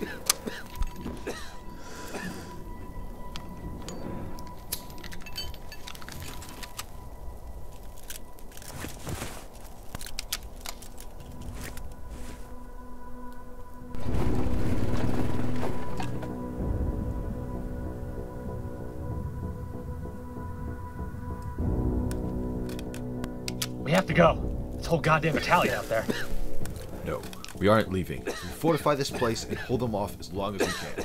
We have to go. This whole goddamn battalion out there. No, we aren't leaving. We fortify this place and hold them off as long as we can.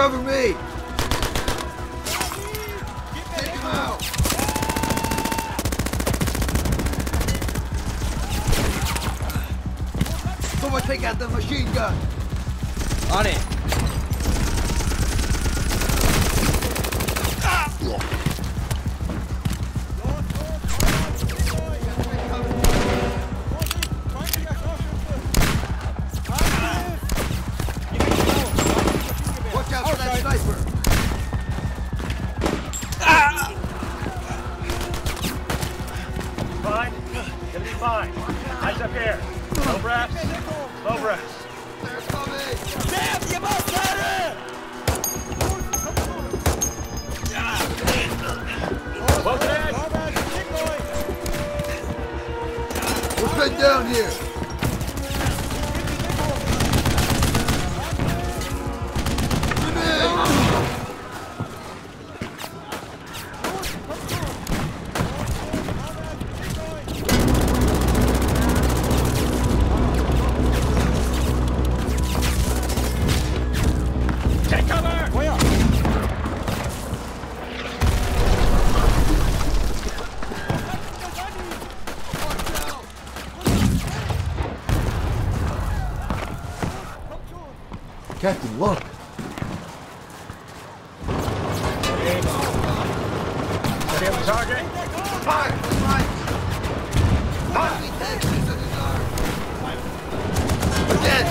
Cover me! Someone take out the machine gun! On it. Fine? Gonna be fine. Eyes up here. Slow breaths. Slow breaths. They're coming! Close it in. We're pinned down here! Captain, look! On the target. Fire! Fire! We're dead!